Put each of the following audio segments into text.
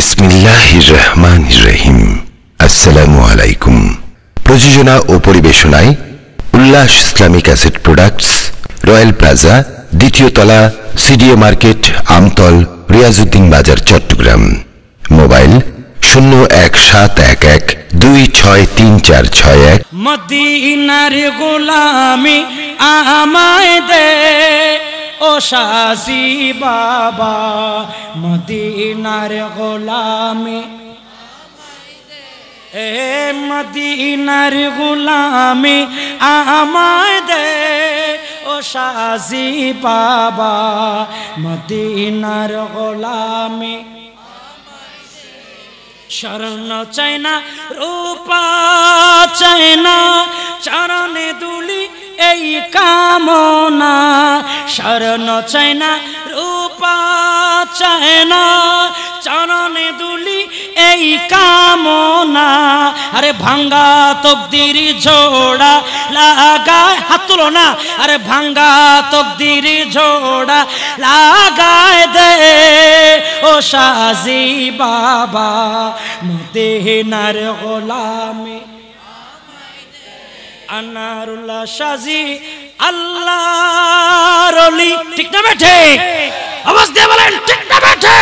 রহমান রহিম আসসালামু আলাইকুম প্রযোজনা ও পরিবেশনায় Ullash Islamic asset products, Royal Plaza, দ্বিতীয় তলা সিডিও মার্কেট, আমতল রিয়াজুদ্দিন বাজার, চট্টগ্রাম। মোবাইল শূন্য এক সাত এক এক দুই ছয় তিন চার ছয় এক। মদিনার গোলামি আমায় দে। ও বাবা, মদিনার গোলামি। এ মদিনার গোলামি আমায় দে, ও বাবা, মদিনার গোলামি। শরণ চাই না, রূপা চাই না, চরণে দুলি এই কামনা শরণ চাই না, রূপা চাই না, চরণে দুলি এই কামনা। আরে ভাঙ্গা তকদির ঝোড়া লাগায়, হাত তুলো না। আরে ভাঙ্গা তকদির ঝোড়া লাগায় দে। ও সাজি বাবা মদেনার গোলামে আনারুল্লাহ সাজি আল্লাহ রলি ঠিক না বেঠে আওয়াজ দিয়ে বলেন, ঠিক না বেঠে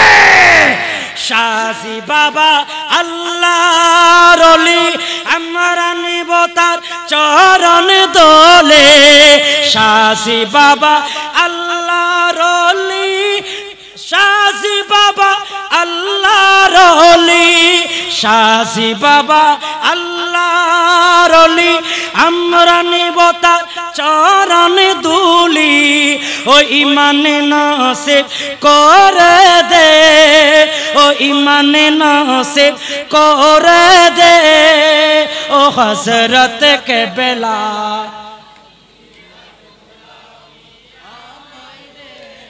সাজি বাবা আল্লাহ রলি আমরা নিব তার চরণ দোলে। সাজি বাবা আল্লাহ রলি সাজি বাবা আল্লাহ রলি সাজি বাবা আল্লাহ রলি তার চরণ দুলি ও ইমানে নসে করে দে, ও ইমানে নসে করে দে, ও হজরত কে বেলা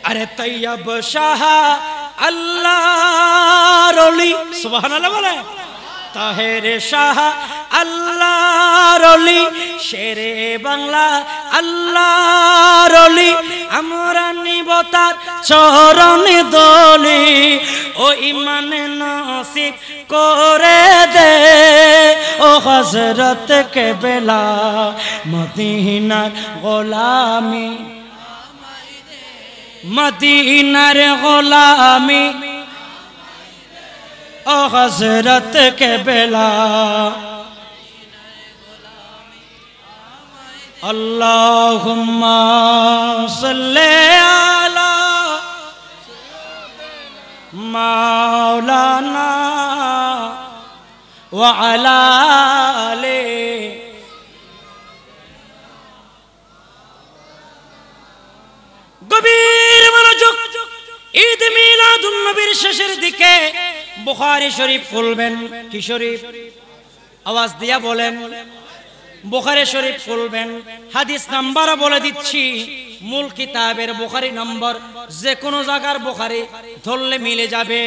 আরে তৈয়ব শাহ আল্লাহ রলি সুবহানাল্লাহ বলে। তাহের শাহ আল্লাহ রলি শেরে বাংলা আল্লাহ রলি আমরা নিব তার চরণ দলি ও ইমান নসিব করে দে। ও হজরত কে বেলা মদিনার গোলামি। মদিনার গোলামি। ও হজরত কে বেলা আল্লাহুম্মা সাল্লি আলা মাওলানা ওয়া আলা আলিহি গভীর মনোযোগ ঈদ মিলাদুন নবীর শেষের দিকে বুখারী শরীফ খুলবেন, কি শরীফ? আওয়াজ দিয়া বলেন, বুখারী শরীফ খুলবেন। হাদিস নাম্বার বলে দিচ্ছি, মূল কিতাবের বুখারী নম্বর যে কোনো জায়গার বুখারী ধরলে মিলে যাবে।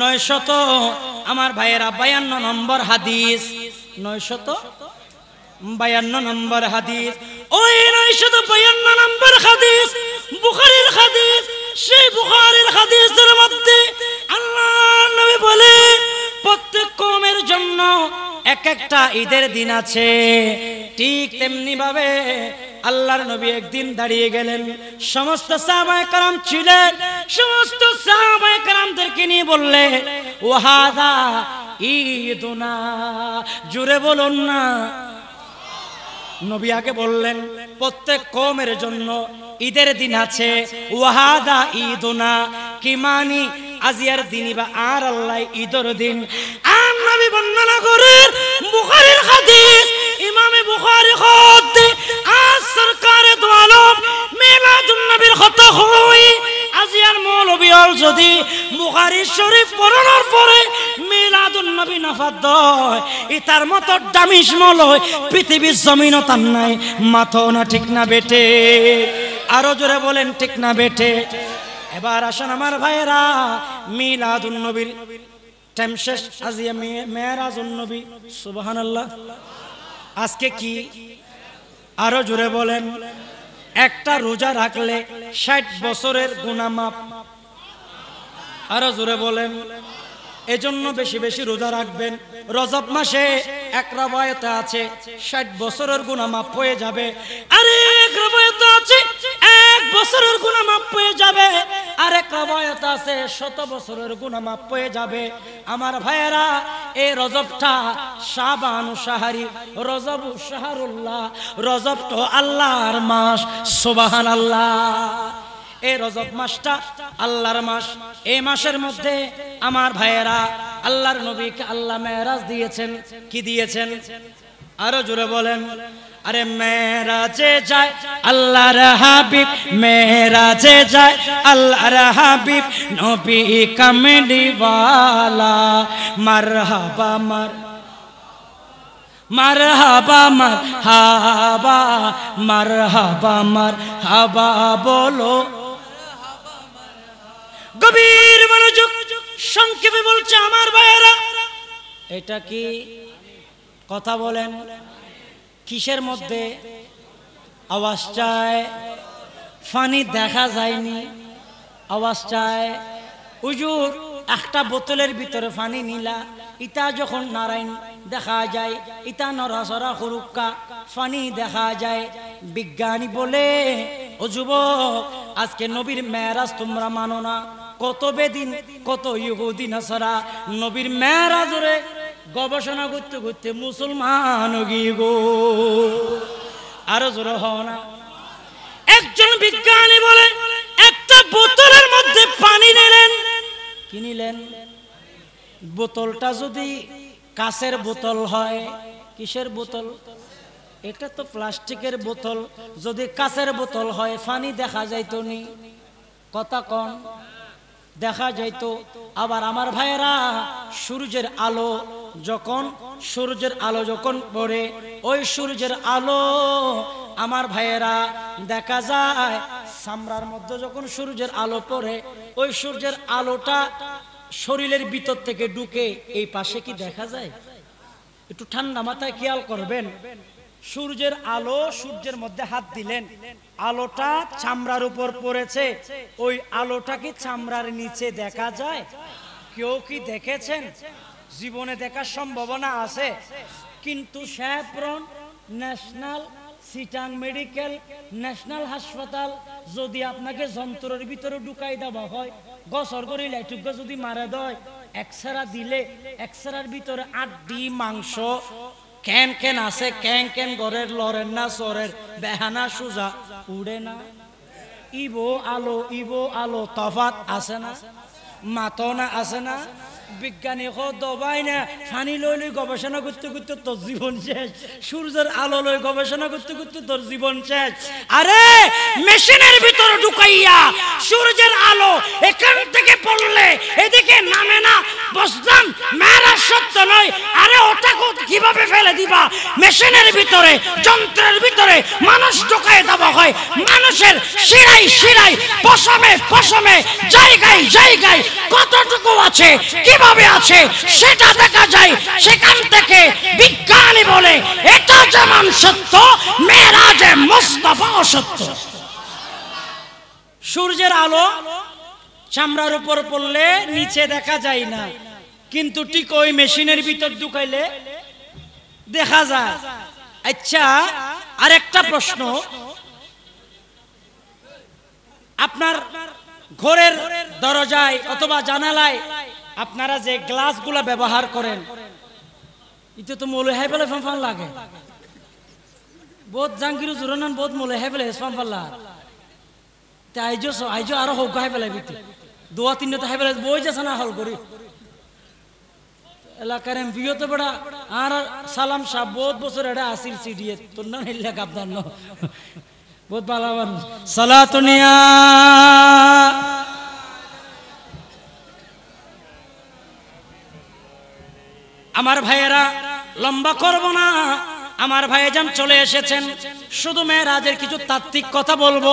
নয় শত আমার ভাইয়েরা, বায়ান্ন নম্বর হাদিস। নয় শত বায়ান্ন নম্বর হাদিস। ওই নয়শত বায়ান্ন নম্বর হাদিস, বুখারীর হাদিস। এক একটা ঈদের দিন আছে। ঠিক তেমনি ভাবে আল্লাহর নবী একদিন দাঁড়িয়ে গেলেন। সমস্ত সাহাবায়ে ছিলেন। সমস্ত সাহাবায়ে কারামদেরকে নিয়ে বললে ওয়াহাদা ঈদুনা জুড়ে বলুন না। নবী আগে বললেন, প্রত্যেক কমের জন্য ঈদের দিন আছে। ওয়াহাদা ঈদুনা, কি মানি আজিয়ার দিনই বা আর আল্লাহ ঈদর দিন। আর নবী বর্ণনা করেন মলয় পৃথিবীর জমিনও তার নাই মাথো না, ঠিক না বেটে। আরও জোরে বলেন, ঠিক না বেটে। এবার আসেন আমার ভাইয়েরা, মিলাদুন নবীর টাইম শেষ। আজকে কি? আরও জোরে বলেন। একটা রোজা রাখলে ষাট বছরের গুনামাপ আরও জোরে বলেন। এজন্য বেশি বেশি রোজা রাখবেন। রজব মাসে এক রাবায়তে আছে, ষাট বছরের গুণা মাপ হয়ে যাবে। আরে এক রাবায়তে আছে, এক বছরের গুণা মাপ হয়ে যাবে। আর এক রাবায়ত আছে, শত বছরের গুণা মাপ হয়ে যাবে। আমার ভাইয়েরা, এই রজবটা শাবান শাহারি, রজব শাহরুল্লাহ, রজব তো আল্লাহর মাস সুবাহান আল্লাহ এই রজব মাসটা আল্লাহর মাস। এই মাসের মধ্যে আমার ভাইয়েরা আল্লাহর নবীকে আল্লাহ মেরাজ দিয়েছেন। কি দিয়েছেন? আরও জোরে বলেন। আরে মেরাজে যায় আল্লাহর হাবিব মেরাজে যায় আল্লাহর হাবিব, নবী কামলি ওয়ালা মারহাবা, মার মার হাবা মার হাবা মার হাবা মার হাবা বলো। গভীর মনোযোগ সংক্ষেপে বলছে আমার ভাইয়েরা, এটা কি কথা বলেন? কিসের মধ্যে? আওয়াজ চায়, ফানি দেখা যায়নি। আওয়াজ চায় উজুর একটা বোতলের ভিতরে ফানি নিলা ইতা যখন নারায়ণ দেখা যায় ইটা নরাসরা হরুক্কা ফানি দেখা যায়। বিজ্ঞানী বলে, ও যুবক, আজকে নবীর মেরাজ তোমরা মানো না। কত বেদিন, কত ইহুদিন আসারা নবীর মেরাজরে গবেষণা করতে করতে মুসলমান গো। আরও জোরে হও না। একজন বিজ্ঞানী বলে, একটা বোতলের মধ্যে পানি নিলেন। কি নিলেন? বোতলটা যদি কাছের বোতল হয়, কিসের বোতল? এটা তো প্লাস্টিকের বোতল। যদি কাছের বোতল হয়, পানি দেখা যাইতো নি। কথা কন। দেখা যাইত। আবার আমার ভাইয়েরা, সূর্যের আলো যখন, সূর্যের আলো যখন পড়ে, ওই সূর্যের আলো আমার ভাইয়েরা দেখা যায়। সামরার মধ্যে যখন সূর্যের আলো পড়ে, ওই সূর্যের আলোটা শরীরের ভিতর থেকে ঢুকে, এই পাশে কি দেখা যায়? একটু ঠান্ডা মাথায় খেয়াল করবেন। সূর্যের আলো সূর্যের মধ্যে হাত দিলেন। আলোটা চামড়ার উপর পড়েছে। ওই আলোটা কি চামড়ার নিচে দেখা যায়? কেউ কি দেখেছেন? জীবনে দেখার সম্ভাবনা আছে। কিন্তু স্যাপ্রন ন্যাশনাল সিটাং মেডিকেল ন্যাশনাল হাসপাতাল যদি আপনাকে যন্ত্রের ভিতরে ঢুকাই দেওয়া হয়, গছর করে লাইটুক যদি মারা দেয়, এক্সরা দিলে এক্সরার ভিতরে আড্ডি মাংস ক্যান ক্যান আছে? ক্যান ক্যান ঘরের লরের না সরের বেহানা সুজা উড়ে না। ইবো আলো ইবো আলো, তফাত আছে না? মাতনা আছে না? বিজ্ঞানী দবাই না ফানি লই লই গবেষণা করতে করতে তোর জীবন শেষ। সূর্যের আলো লই গবেষণা করতে করতে তোর জীবন শেষ। আরে, মেশিনের ভিতর ঢুকাইয়া সূর্যের আলো এখান থেকে পড়লে এদিকে নামে না। বসলাম মেয়েরা সত্য নয়। আরে, ওটা কীভাবে ফেলে দিবা? মেশিনের ভিতরে, যন্ত্রের ভিতরে মানুষ ঢুকাই দেওয়া হয়। মানুষের শিরাই শিরাই পশমে পশমে, জায়গায় জায়গায় কতটুকু আছে কীভাবে আছে সেটা দেখা যায়। সেখান থেকে বিজ্ঞানী বলে, এটা যেমন সত্য, মেয়েরাজে মোস্তফা সত্য। সূর্যের আলো চামড়ার উপর পড়লে নিচে দেখা যায় না। কিন্তু ঠিক ওই মেশিনের ভিতর ঢুকাইলে দেখা যায়। আচ্ছা আর একটা প্রশ্ন। আপনার ঘরের দরজায় অথবা জানালায় আপনারা যে গ্লাসগুলো ব্যবহার করেন এটা তো মলে হাই পেলে ফান লাগে। বহুত জাঙ্গিরু জোরানান বহুত মলে হাই পেলে ফান ফাল্লা তে আইজো আইজো আরও হোক হাই পেলে বিতে দোয়া তিনটা হাই পেলে বই যাচ্ছে না হল করি। এলাকার এমপিও তো বড়া আর সালাম সাহ বহুত বছর এটা আসিল সিডিএ তোর না নিলে কাপদার বহুত ভালো সালাতুনিয়া আমার ভাইয়েরা, লম্বা করব না। আমার ভাইজান চলে এসেছেন। শুধু মেয়েরাজের কিছু তাত্ত্বিক কথা বলব।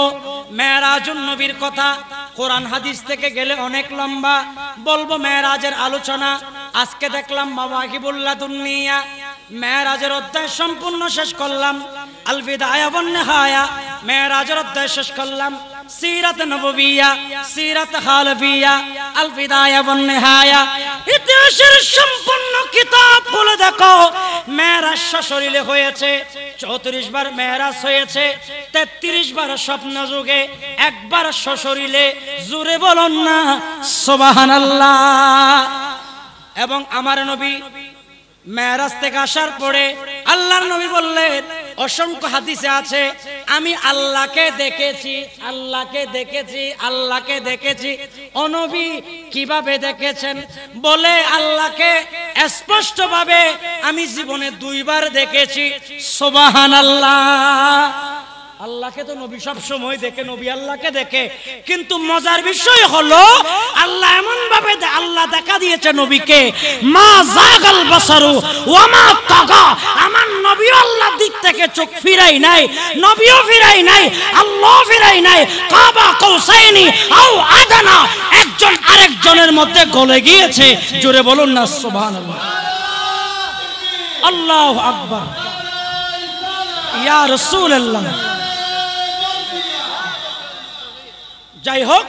মেয়েরাজুন নবীর কথা কোরআন হাদিস থেকে গেলে অনেক লম্বা। বলব মেয়েরাজের আলোচনা। আজকে দেখলাম বাবা হিবুল্লাহ দুনিয়া। মেয়েরাজের অধ্যায় সম্পূর্ণ শেষ করলাম। আলবিদায়া বন্যহায়া মেয়েরাজের অধ্যায় শেষ করলাম। সিরাত নববিয়া, সিরাত খালফিয়া আল বিদায়া ওয়ান নিহায়া। ইতিহাসের সম্পূর্ণ কিতাব বলে দেখো। মেয়েরাজ সশরীরে হয়েছে, চৌত্রিশ বার মেয়েরাজ হয়েছে, তেত্রিশ বার স্বপ্ন যুগে, একবার সশরীরে, জুড়ে বলুন না সোবাহান আল্লাহ এবং আমার নবী মেয়েরাজ থেকে আসার পরে আল্লাহর নবী বললেন, অসংখ্য হাদিসে আছে, আমি আল্লাহকে দেখেছি আল্লাহকে দেখেছি আল্লাহকে দেখেছি। অনবী কীভাবে দেখেছেন? বলে আল্লাহকে স্পষ্টভাবে আমি জীবনে দুইবার দেখেছি। সোবাহান আল্লাহ আল্লাহকে তো নবী সব সময় দেখে, নবী আল্লাহকে দেখে। কিন্তু মজার বিষয় হলো, আল্লাহ এমন ভাবে আল্লাহ দেখা দিয়েছে নবীকে, মা জাগাল বাসারু ওয়া মা তাগা। আমার নবী আল্লাহ দিক থেকে চোখ ফিরাই নাই, নবীও ফিরাই নাই আল্লাহ ফিরাই নাই। কাবা কৌসাইনি আও আদানা। একজন আরেকজনের মধ্যে গলে গিয়েছে। জোরে বলুন না, সুবহানাল্লাহ। আল্লাহু আকবার। ইয়া রাসূলুল্লাহ। যাই হোক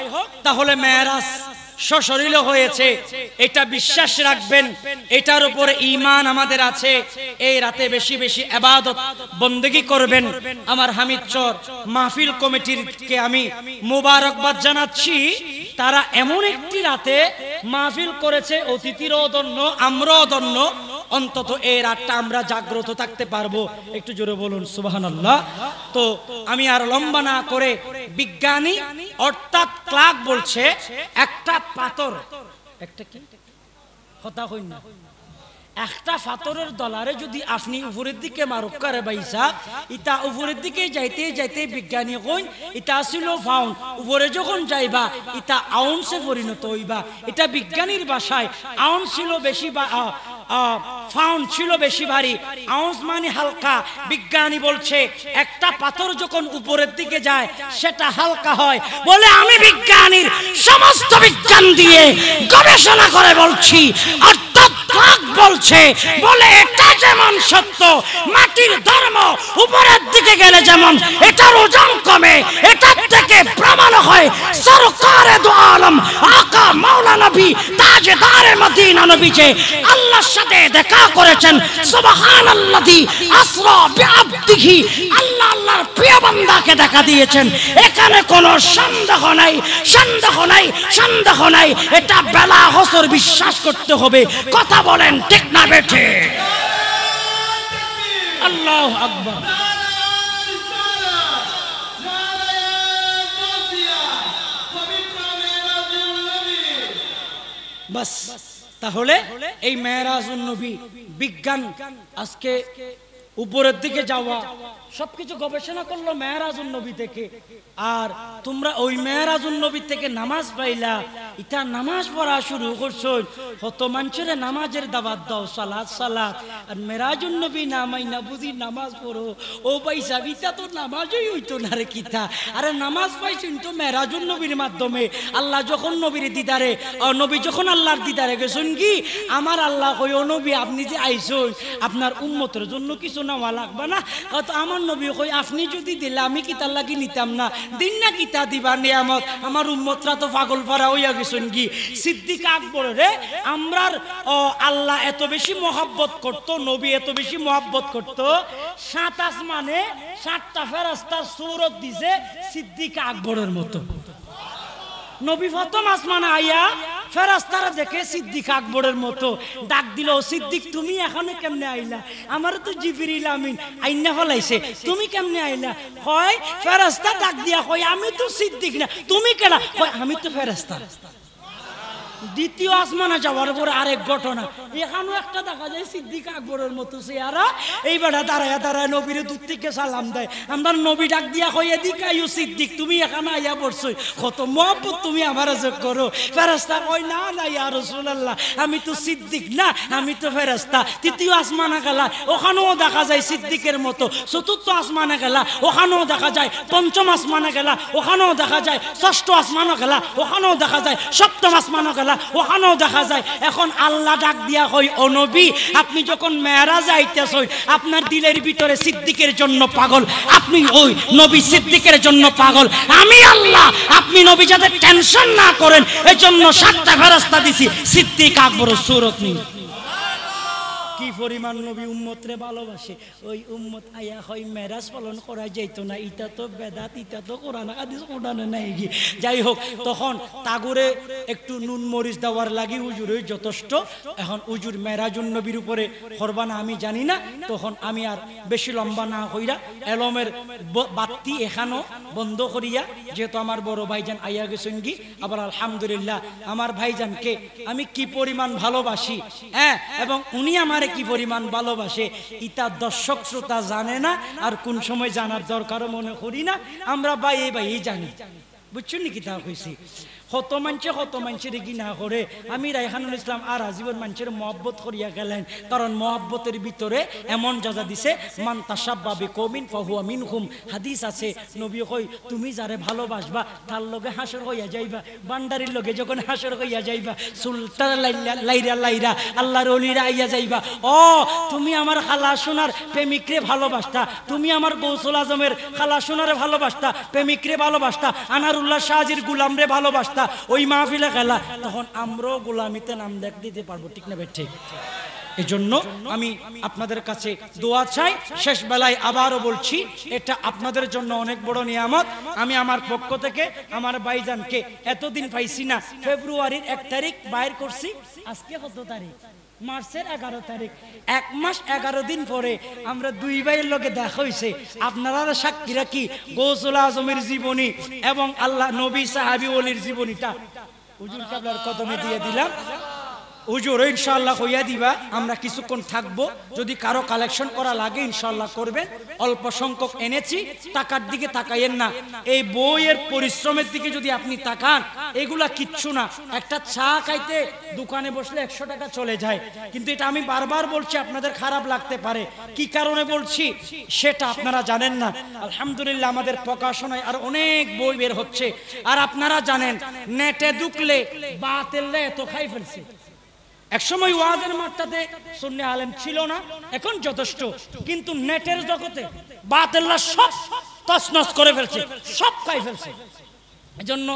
তাহলে মেয়েরাজ সশরীল হয়েছে। এটা বিশ্বাস রাখবেন, এটার উপরে ঈমান আমাদের আছে। এই রাতে বেশি বেশি আবাদত বন্দেগি করবেন। আমার হামিদ চর, মাহফিল কমিটির কে আমি মোবারকবাদ জানাচ্ছি, তারা এমন একটি রাতে মাহফিল করেছে, অতিথিরও ধন্য আমরাও ধন্য অন্তত এই রাতটা আমরা জাগ্রত থাকতে পারব। একটু জোরে বলুন, সুবহানাল্লাহ। তো আমি আর লম্বা না করে বিজ্ঞানী অর্থাৎ ক্লার্ক বলছে, একটা পাথর। একটা কি? কথা হই না। একটা ফাতরের দলারে যদি আপনি উপরের দিকে মারুক করে বাইসা ইটা উপরের দিকে যাইতে যাইতে বিজ্ঞানী কইন ইটা ছিল ফাউন। উপরে যখন যাইবা ইটা আউন্সে পরিণত হইবা। এটা বিজ্ঞানীর ভাষায় আউন্স ছিল বেশি বা ফাউন্ড ছিল বেশি ভারী। আউন্স মানে হালকা। বিজ্ঞানী বলছে, একটা পাথর যখন উপরের দিকে যায়, সেটা হালকা হয়। বলে, আমি বিজ্ঞানীর সমস্ত বিজ্ঞান দিয়ে গবেষণা করে বলছি, অর্থাৎ বলছে বলে এটা যেমন সত্য, মাটির ধর্ম উপরের দিকে গেলে যেমন এটার ওজন কমে, এটার থেকে প্রমাণ হয় সরকারে আলম, আকা মাওলা নবী মদিনা নবী যে আল্লাহর সাথে দেখা করেছেন, সুবহানাল্লাযী আসরা বিআবদিহি, আল্লাহ আল্লাহর প্রিয় বান্দাকে দেখা দিয়েছেন। এখানে কোনো সন্দেহ নাই সন্দেহ নাই সন্দেহ নাই, এটা বেলা হসর বিশ্বাস করতে হবে, কথা বলেন ঠিক না বেঠে। আল্লাহ আকবর। বাস তাহলে এই মেয়েরাজ নবী বিজ্ঞান আজকে উপরের দিকে যাওয়া, সবকিছু গবেষণা করল মেয়েরাজুন নবী থেকে। আর তোমরা ওই মেয়েরাজুন নবী থেকে নামাজ পাইলা, ইটা নামাজ পড়া শুরু করছ। কত মানুষের নামাজের দাবাত দাও সালাদ সালাদ আর মেরাজুন নবী নামাই না বুঝি নামাজ পড়ো। ও পয়সা ইটা তো নামাজই হইতো না রে কিতা। আরে নামাজ পাইছেন তো মেরাজুন নবীর মাধ্যমে। আল্লাহ যখন নবীর দিদারে ও নবী যখন আল্লাহর দিদারে গেছেন কি? আমার আল্লাহ কই ও নবী, আপনি যে আইসন আপনার উম্মতের জন্য কিছু নেওয়া লাগবে না। তো আমার নবী কই, আপনি যদি দিলে আমি কিতার লাগি নিতাম না। দিন না কিতা দিবা নিয়ামত। আমার উম্মতরা তো পাগল পারা হইয়া গেছেন কি? সিদ্দিক আকবর রে, আমরার আল্লাহ এত বেশি মহাব্বত করত, নবী এত বেশি মহাব্বত করত। সাত আসমানে সাতটা ফেরাস্তার সুরত দিছে সিদ্দিক আকবরের মতো। নবী প্রথম আসমানে আইয়া ফেরাস্তারা দেখে সিদ্দিক আকবরের মতো ডাক দিল সিদ্দিক, তুমি এখানে কেমনে আইলা? আমার তো জিবিরিল আমিন আইনা ফলাইছে, তুমি কেমনে আইলা? হয়, ফেরাস্তা ডাক দিয়া হয় আমি তো সিদ্দিক না, তুমি কেডা? আমি তো ফেরাস্তা। দ্বিতীয় আসমানে যাওয়ার পরে আরেক ঘটনা। এখানেও একটা দেখা যায়, সিদ্দিক আকবরের মতো চেহারা। এই বেড়া দাঁড়ায় দাঁড়ায় নবীর দূর থেকে সালাম দেয়। আমরা নবী ডাক দিয়া কই এদিকে আইও সিদ্দিক, তুমি এখানে আইয়া পড়ছো কত মহব্বত তুমি আমার যোগ করো। ফেরাস্তা কই না না, ইয়া রাসূলুল্লাহ, আমি তো সিদ্দিক না, আমি তো ফেরাস্তা তৃতীয় আসমানে গেলা, ওখানেও দেখা যায় সিদ্দিকের মতো। চতুর্থ আসমানে গেলা, ওখানেও দেখা যায়। পঞ্চম আসমানে গেলা, ওখানেও দেখা যায়। ষষ্ঠ আসমানে গেলা, ওখানেও দেখা যায়। সপ্তম আসমানে গেলা করা ওখানেও দেখা যায়। এখন আল্লাহ ডাক দিয়া হয় অনবী আপনি যখন মেয়েরা যাইতেছ আপনার দিলের ভিতরে সিদ্দিকের জন্য পাগল। আপনি ওই নবী সিদ্দিকের জন্য পাগল। আমি আল্লাহ, আপনি নবী যাতে টেনশন না করেন এই জন্য সাতটা ফেরাস্তা দিছি। সিদ্দিক আকবর সুরত নিয়ে। কি পরিমাণ নবী উম্মতরে ভালোবাসে? ওই উম্মত আয়া হয় মেরাজ পালন করা যাইতো না, ইটা তো বেদাত, ইটা তো কোরআন, হাদিস, কোরআনে নাই কি? যাই হোক তখন তাগুরে একটু নুন মরিচ দেওয়ার লাগি উজুরই যথেষ্ট। এখন উজুর মেরাজুন নবীর উপরে করবানা আমি জানি না, তখন আমি আর বেশি লম্বা না হইরা এলমের ব- বাতি এখানো বন্ধ করিয়া, যেহেতু আমার বড় ভাইজান আইয়া গেছেন কি? আবার আলহামদুলিল্লাহ, আমার ভাইজানকে আমি কি পরিমাণ ভালোবাসি? হ্যাঁ এবং উনি আমারে কি পরিমাণ ভালোবাসে? ইতা দর্শক শ্রোতা জানে না, আর কোন সময় জানার দরকারও মনে করি না। আমরা বাইয়ে বাইয়ে জানি। বুঝছেন নাকি? তা কইছি। কত মানুষে কত মানুষের কি না করে। আমি রায়হানুল ইসলাম আর আজীবন মানুষের মহব্বত করিয়া গেলেন। কারণ মহব্বতের ভিতরে এমন যাজা দিছে, মান তাসাব্বাবি কমিন ফাহুয়া মিনহুম। হাদিস আছে, নবী কই, তুমি যারে ভালোবাসবা, তার লগে হাসর হইয়া যাইবা। বান্ডারির লগে যখন হাসর হইয়া যাইবা, সুলতান লাইরা লাইরা, আল্লাহর অলিরা আইয়া যাইবা। ও, তুমি আমার খালা সোনার প্রেমিকরে ভালোবাসতা, তুমি আমার গৌসুল আজমের খালা সোনার ভালোবাসতা, প্রেমিকরে ভালোবাসতা, আনারুল্লাহ শাহজির গুলামরে ভালোবাসতা ওই মাহফিলে খেলা। তখন আমরাও গোলামিতে নাম দেখ দিতে পারব, ঠিক না ঠিক এজন্য জন্য আমি আপনাদের কাছে দোয়া চাই, শেষ বেলায় আবারও বলছি, এটা আপনাদের জন্য অনেক বড় নিয়ামত। আমি আমার পক্ষ থেকে আমার ভাইজানকে এতদিন পাইছি না, ফেব্রুয়ারির এক তারিখ বাইর করছি, আজকে কত তারিখ? মার্চের এগারো তারিখ। এক মাস এগারো দিন পরে আমরা দুই ভাইয়ের লোকে দেখা হয়েছে আপনারা সাক্ষীরা কি গৌসুল আজমের জীবনী এবং আল্লাহ নবী সাহাবি অলির জীবনীটা। হুজুর কদমে দিয়ে দিলাম। হুজুর, ইনশাআল্লাহ হইয়া দিবা, আমরা কিছুক্ষণ থাকব। যদি কারও কালেকশন করা লাগে, ইনশাআল্লাহ করবেন। অল্প সংখ্যক এনেছি, টাকার দিকে তাকাইয়েন না। এই বইয়ের পরিশ্রমের দিকে যদি আপনি তাকান, এগুলা কিচ্ছু না। একটা চা খাইতে দোকানে বসলে একশো টাকা চলে যায়। কিন্তু এটা আমি বারবার বলছি, আপনাদের খারাপ লাগতে পারে। কি কারণে বলছি? সেটা আপনারা জানেন না। আলহামদুলিল্লাহ, আমাদের প্রকাশনায় আর অনেক বই বের হচ্ছে। আর আপনারা জানেন, নেটে ঢুকলে বাতেললে এত খাই ফেলছে। একসময় ওয়াজের মাঠটাতে সুন্নি আলেম ছিল না, এখন যথেষ্ট। কিন্তু নেটের জগতে বাতেল্লা সব তসনস করে ফেলছে, সব খাই ফেলছে। এজন্য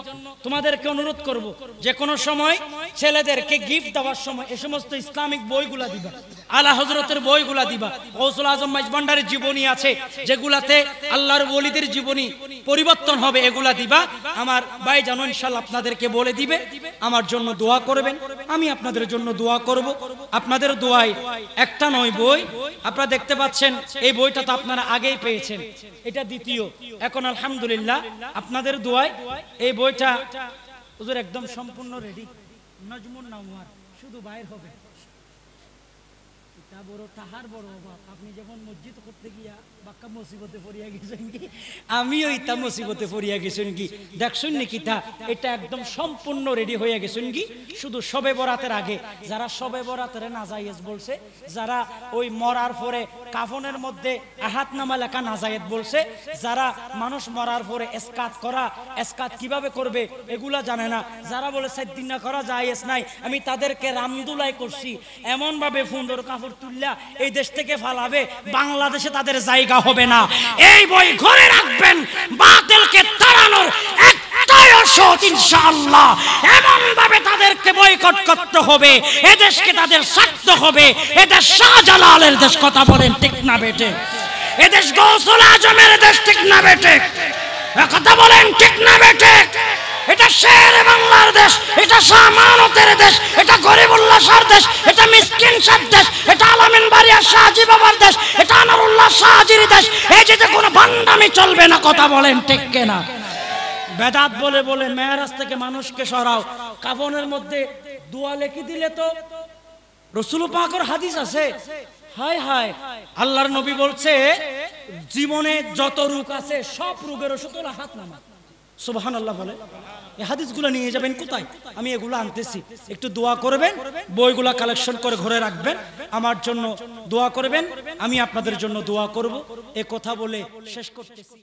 তোমাদেরকে অনুরোধ করব, যে কোনো সময় ছেলেদেরকে গিফট দেওয়ার সময় এই সমস্ত ইসলামিক বইগুলা দিবা। আলা হজরতের বইগুলা দিবা। কৌশল আজম মাইজ ভান্ডারের জীবনী আছে, যেগুলাতে আল্লাহর ওলিদের জীবনী পরিবর্তন হবে, এগুলা দিবা। আমার ভাই জানো ইনশাল্লাহ আপনাদেরকে বলে দিবে। আমার জন্য দোয়া করবেন। আমি আপনাদের জন্য দোয়া করব। আপনাদের দোয়ায় একটা নয় বই আপনারা দেখতে পাচ্ছেন, এই বইটা তো আপনারা আগেই পেয়েছেন। এটা দ্বিতীয়। এখন আলহামদুলিল্লাহ, আপনাদের দোয়ায় এই বইটা ওদের একদম সম্পূর্ণ রেডি নজমুন নাওয়ার, শুধু বাইর হবে। তা বড়, তাহার বড় অভাব। আপনি যখন মসজিদ করতে গিয়া যারা মানুষ মরার পরে এসকাত করা, এসকাত কীভাবে করবে, এগুলা জানে না। যারা বলে না করা জায়েজ নাই, আমি তাদেরকে রামদুলাই করছি। এমন ভাবে সুন্দর কাপড় তুললা, এই দেশ থেকে ফালাবে, বাংলাদেশে তাদের জায়গা হবে না। এই বই ঘরে রাখবেন, বাতিলকে তাড়ানোর ইনশাআল্লাহ। তাদেরকে করতে হবে, এদেশকে তাদের হবে। শাহজালালের দেশ কথা বলেন, ঠিক না বেটে এদেশ গৌসল আজমের ঠিক না বেটে কথা বলেন, ঠিক না বেটে এটা শের বাংলার দেশ, এটা সামানতের দেশ, এটা গরিবুল্লাহ শাহর দেশ, এটা মিসকিন শাহর দেশ, এটা আলামিন বাড়িয়া শাহজি বাবার দেশ, এটা আনারুল্লাহ শাহজির দেশ। এই যে কোনো ভান্ডামি চলবে না, কথা বলেন ঠিক কেনা? বেদাত বলে বলে মেয়ারাজ থেকে মানুষকে সরাও। কাফনের মধ্যে দোয়া লেখি দিলে তো রসুল পাকর হাদিস আছে। হায় হায়, আল্লাহর নবী বলছে, জীবনে যত রোগ আছে, সব রোগের ওষুধ হাত নামা। সুবহান আল্লাহ বলে এই হাদিসগুলো নিয়ে যাবেন কোথায়? আমি এগুলো আনতেছি। একটু দোয়া করবেন, বইগুলা কালেকশন করে ঘরে রাখবেন। আমার জন্য দোয়া করবেন, আমি আপনাদের জন্য দোয়া করব। এ কথা বলে শেষ করতেছি।